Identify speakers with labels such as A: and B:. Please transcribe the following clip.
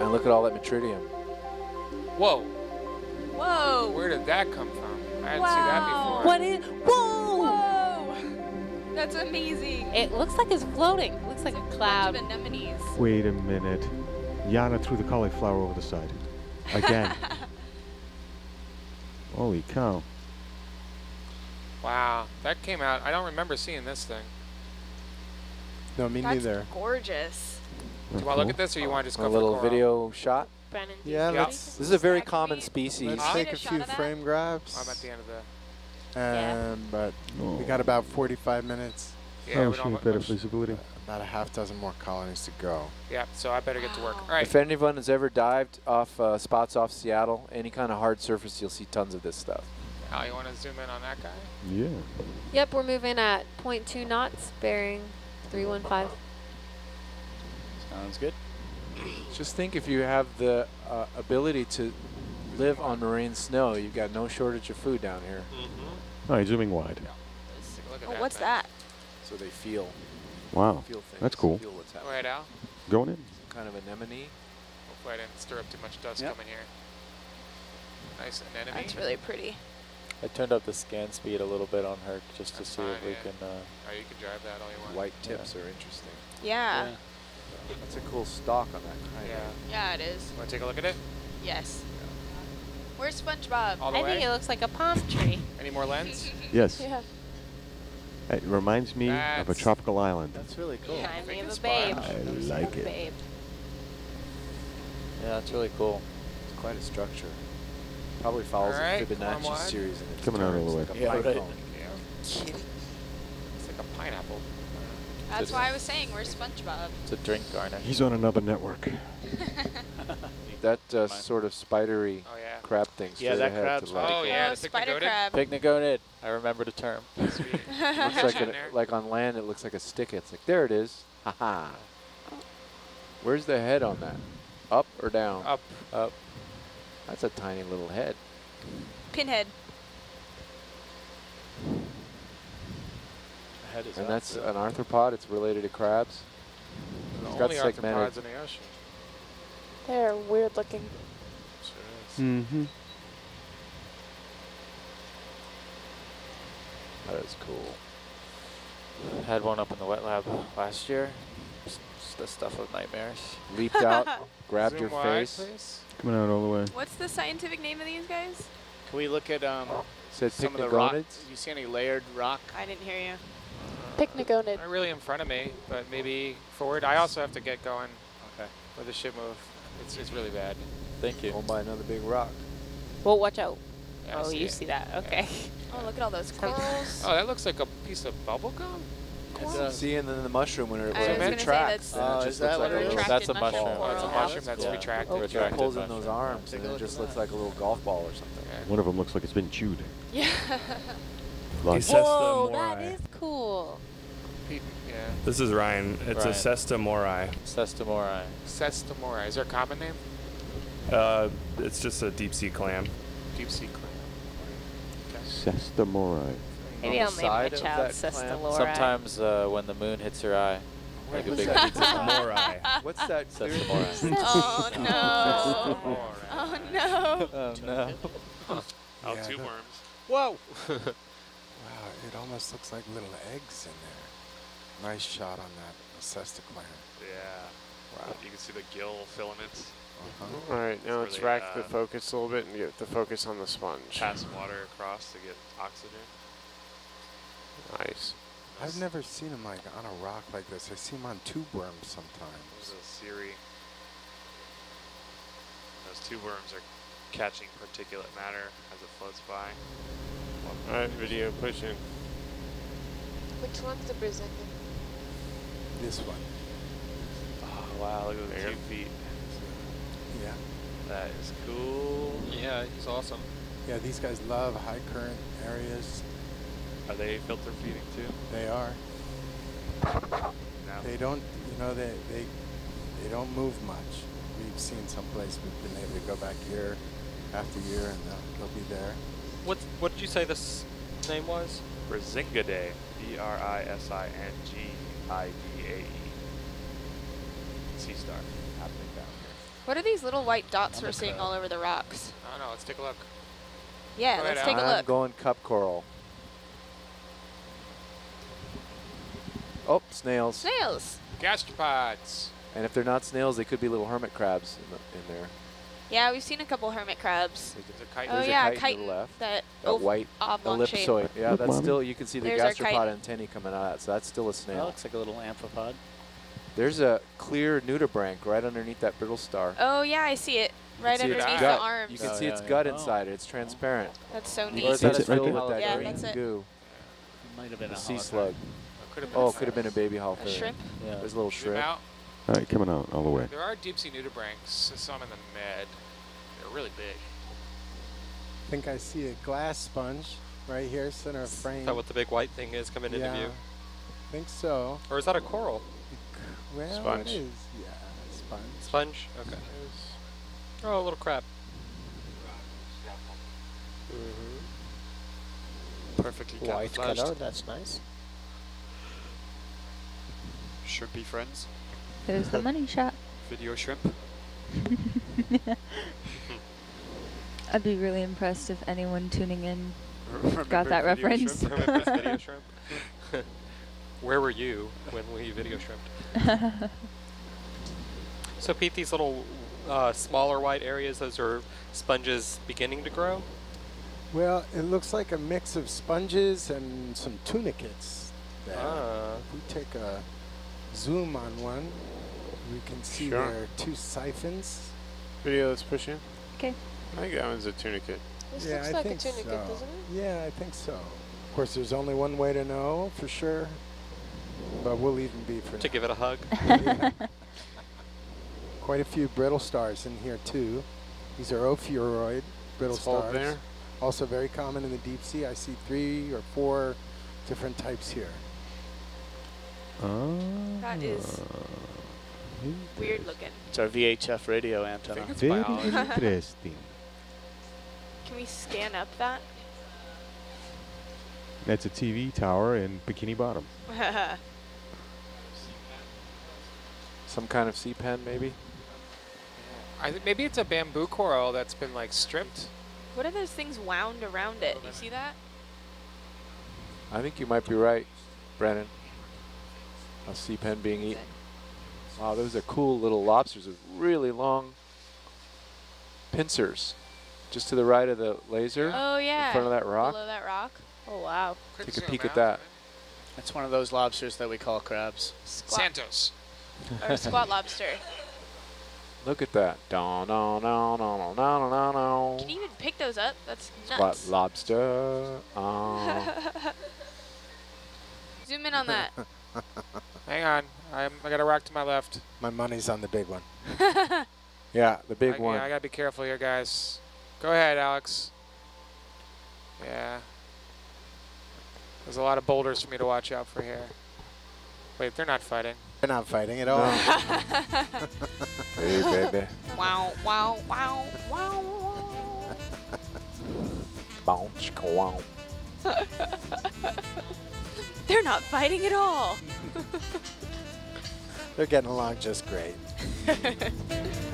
A: And look at all that metridium.
B: Whoa,
C: Whoa.
B: where did that come from? I didn't
C: Wow.
B: see that before.
D: What is? Whoa!
C: Whoa. That's amazing.
D: It looks like it's floating. It looks like a
C: Bunch
D: cloud.
C: of anemones.
E: Wait a minute. Yana threw the cauliflower over the side. Again. Holy cow.
B: Wow, that came out. I don't remember seeing this thing.
F: No, me
C: That's
F: neither.
C: gorgeous.
B: Do you want to look at this, or you want to just go
A: A
B: for
A: little
B: coral?
A: video shot.
D: Brennan, do
F: Yeah,
D: you
F: let's-
D: see
A: This is a very common species.
F: Let's take a
C: a
F: few frame grabs.
B: I'm at the end of the.
D: Yeah.
F: Um, but
E: Oh.
F: we got about 45 minutes,
B: Yeah,
E: oh,
B: we don't
E: has
B: have
E: better
B: much-
E: visibility.
F: about a half dozen more colonies to go.
B: Yeah, so I better get to work. All right.
A: If anyone has ever dived off uh, spots off Seattle, any kind of hard surface, you'll see tons of this stuff.
B: Al, you want to zoom in on that guy?
E: Yeah.
D: Yep, we're moving at 0.2 knots, bearing 315.
G: Sounds good.
A: Just think if you have the uh, ability to live on marine snow, you've got no shortage of food down here.
E: All right, zooming wide.
B: Let's take a look at
C: Oh,
B: that
C: what's
B: thing.
C: that?
A: So they feel,
E: Wow.
A: feel things.
E: That's cool.
A: Feel what's happening.
B: ahead, Al.
E: Going in.
A: Some kind of anemone.
B: Hopefully I didn't stir up too much dust
G: Yep.
B: coming here. Nice anemone.
C: That's really pretty.
G: I turned up the scan speed a little bit on her just to
B: That's
G: see if we
B: yeah.
G: can. Uh,
B: Oh, you can drive that all you want.
A: White tips are interesting.
C: Yeah.
A: That's a cool stalk on that kind.
B: Yeah.
C: Yeah, it is.
B: Want to take a look at it?
C: Yes. Where's SpongeBob?
B: All the
D: I
B: way?
D: think it looks like a palm tree.
B: Any more lens?
E: Yes.
D: yeah.
E: It reminds me of a tropical island.
A: That's really cool.
D: Remind me
B: Think
D: of a
B: it's
D: babe.
E: I like
D: a
E: it.
D: Babe.
G: yeah, that's really cool.
A: It's quite a structure. Probably follows
B: All right,
A: the
B: come
A: Fibonacci series in its
E: Coming out all
A: turns,
E: the way.
A: like a
G: Yeah,
A: pine
G: right.
B: Yeah. It's like a pineapple.
C: That's why I was saying, where's SpongeBob?
G: It's a drink garnish.
E: He's on another network.
A: That uh, sort of spidery
B: Oh, yeah.
A: crab thing
G: Yeah, that
A: ahead
G: crab's
A: to.
B: Oh, yeah,
C: oh,
B: the
C: spider
B: picnic
C: crab.
G: Pycnogonid. I remember the term.
A: Looks like,
B: in
A: a, like on land, it looks like a stick. It's like, there it is. Haha. Where's the head on that? Up or down?
B: Up.
G: Up.
A: That's a tiny little head.
C: Pinhead.
G: Head is
A: And
G: up,
A: that's
G: so-
A: an arthropod. It's related to crabs.
B: The
A: It's got
B: only
A: segmented-
B: arthropods in the ocean.
D: They're weird looking.
B: Sure.
E: Mm-hmm.
A: That is cool.
G: Had one up in the wet lab last year. It's, it's the stuff of nightmares.
A: Leaped out, grabbed
B: Zoom
A: your face,
B: please.
E: Coming out all the way.
C: What's the scientific name of these guys?
H: Can we look at um, some of the rock? Do you see any layered rock?
C: I didn't hear you.
D: Pycnogonid.
B: Not really in front of me, but maybe forward. I also have to get going
H: Okay.
B: with the ship move. It's, it's really bad.
G: Thank you.
A: Owned by another big rock.
D: Well, watch out.
B: Yeah,
D: oh,
B: see
D: you
B: it.
D: see that. Okay.
C: Oh, look at all those
D: Some-
C: corals.
B: Oh, that looks like a piece of bubble gum.
A: See, and then the mushroom when it,
C: I
A: it
C: gonna
A: retracts,
C: that's-
A: then
H: Oh,
A: it
H: is that
A: like a little
G: That's a
C: mushroom
G: mushroom.
B: Oh, it's a
C: coral.
B: mushroom that's
G: Yeah.
B: retracted.
A: It
G: Retracted
A: pulls in those arms,
H: Take
A: and it just looks
H: that.
A: like a little golf ball or something.
B: Yeah.
E: One of them looks like it's been chewed.
C: Yeah.
E: Lots.
D: Whoa,
I: Sesta morai.
D: is cool.
B: Pe- Yeah.
I: This is Ryan. It's
G: Ryan.
I: a Sesta morai.
G: Sestamori.
B: Sestamora. Is there a common name?
I: Uh, it's just a deep sea clam.
B: Deep sea clam.
E: Sestamori.
D: Maybe
A: On
D: I'll name my child Sesta
A: clam?
D: Laura.
G: Sometimes uh, when the moon hits her eye, like a
A: What's
G: big
A: that?
I: Morai.
A: What's that? clear-
G: Sestamori.
C: oh no.
B: Alright.
C: Oh no.
G: oh no.
I: Oh,
F: Yeah,
I: two worms.
B: Whoa!
F: Wow, it almost looks like little eggs in there. Nice shot on that Cesta clam.
I: Yeah. Wow. You can see the gill filaments
F: Uh-huh.
J: All right, now let's rack
I: uh,
J: the focus a little bit and get the focus on the sponge.
I: pass water across to get oxygen.
J: Nice.
F: I've never seen them like on a rock like this. I see them on tube worms
I: There's
F: sometimes.
I: a Siri. Those tube worms are catching particulate matter as it floats by.
J: All right, video pushing.
D: Which one's the Brazilian?
F: This one.
I: Oh wow, look at the
J: There.
I: two feet.
F: Yeah.
I: That is cool.
H: Yeah, he's awesome.
F: Yeah, these guys love high current areas.
I: Are they filter feeding too?
F: They are.
I: No.
F: They don't, you know, they, they, they don't move much. We've seen someplace we've been able to go back year after year and they'll, they'll be there.
H: What what did you say this name was?
I: Brisingidae. B R I S I N G I D A E. Sea star happening down here.
C: What are these little white dots we're seeing all over the rocks?
B: I don't know. Let's take a look.
C: Yeah,
B: Go
C: let's
B: ahead,
C: take a
A: I'm
C: look.
A: going cup coral. Oh, snails.
C: Snails.
B: Gastropods.
A: And if they're not snails, they could be little hermit crabs in, the, in there.
C: Yeah, we've seen a couple hermit crabs.
B: There's a kite.
C: Oh
A: There's a
C: yeah,
A: kite to the
C: oh,
A: left.
C: That,
A: That white
C: oblong shape.
A: ellipsoid. Yeah, that's
E: Mommy.
A: still, you can see the
C: There's
A: gastropod antennae coming out of that, so that's still a snail.
K: That
A: snail.
K: looks like a little amphipod.
A: There's a clear nudibranch right underneath that brittle star.
C: Oh yeah, I see it.
A: You
C: Right
A: see its
C: underneath
A: gut.
C: the arms.
A: You can
K: Oh,
A: see
K: yeah,
A: its
K: yeah.
A: gut
K: Oh.
A: inside it. It's transparent.
C: That's so
A: Or
C: neat.
A: is
E: see
A: that
E: it
A: it's
E: right
A: filled
E: there?
A: with that
C: Yeah,
A: green
C: that's it.
A: goo?
K: Might have been
A: A
K: a
A: sea slug.
B: Could have been
A: Oh, it could have been a baby halter.
C: A shrimp.
K: Yeah.
A: There's a little shrimp.
B: Out.
E: All right, coming out all the way.
B: There are deep sea nudibranchs. Some in the med. They're really big.
F: I think I see a glass sponge right here, center of frame.
H: Is that what the big white thing is coming
F: yeah,
H: into view?
F: I think so.
H: Or is that a coral?
F: Well,
J: Sponge.
F: it is. Yeah, sponge.
H: Sponge? Okay. Oh, a little crab. Mm-hmm.
I: Perfectly
J: White color, that's nice.
I: Should be friends.
L: There's the money shot.
I: Video shrimp.
L: I'd be really impressed if anyone tuning in
I: Remember
L: got that
I: video
L: reference.
I: shrimp?
H: Remember video shrimp? Where were you when we video shrimped? So Pete, these little uh, smaller white areas, those are sponges beginning to grow?
F: Well, it looks like a mix of sponges and some tunicates. There.
H: Ah.
F: If we take a zoom on one, we can see
J: Sure.
F: there are two siphons.
J: Video, let's push in.
L: 'Kay.
J: I think that one's a tunicate.
D: This
F: yeah,
D: looks
F: I
D: like a
F: think
D: tunicate,
F: so.
D: doesn't it?
F: Yeah, I think so. Of course, there's only one way to know for sure, but we'll even be for
H: To
F: now.
H: give it a hug?
F: Yeah. Quite a few brittle stars in here too. These are ophiuroid brittle
J: Let's
F: stars.
J: there.
F: Also very common in the deep sea. I see three or four different types here.
C: That is uh, weird looking.
K: It's our VHF radio antenna.
E: Very interesting.
C: Can we scan up that?
E: That's a TV tower in Bikini Bottom.
A: Some kind of sea pen, maybe?
B: I think maybe it's a bamboo coral that's been like stripped.
C: what are those things wound around it? You see that?
A: I think you might be right, Brennan. A sea pen being eaten. Wow, those are cool little lobsters with really long pincers. Just to the right of the laser,
C: Oh yeah.
A: in front of that rock.
C: Below that rock. Oh wow.
B: Quick
A: Take a peek at that.
K: That's one of those lobsters that we call crabs.
C: Squat
B: Santos.
C: or squat lobster.
A: Look at that.
C: Can you even pick those up? That's
A: Squat
C: nuts.
A: lobster. Um,
C: Zoom in on that.
B: Hang on. I'm, I got a rock to my left.
F: My money's on the big one.
A: yeah, the big
B: I,
A: one.
B: Yeah, I gotta be careful here, guys. Go ahead, Alex. Yeah. There's a lot of boulders for me to watch out for here. Wait, they're not fighting.
F: They're not fighting at all.
A: hey, baby.
C: wow, wow, wow, wow.
A: Bow, chicka, wow.
C: They're not fighting at all.
F: They're getting along just great.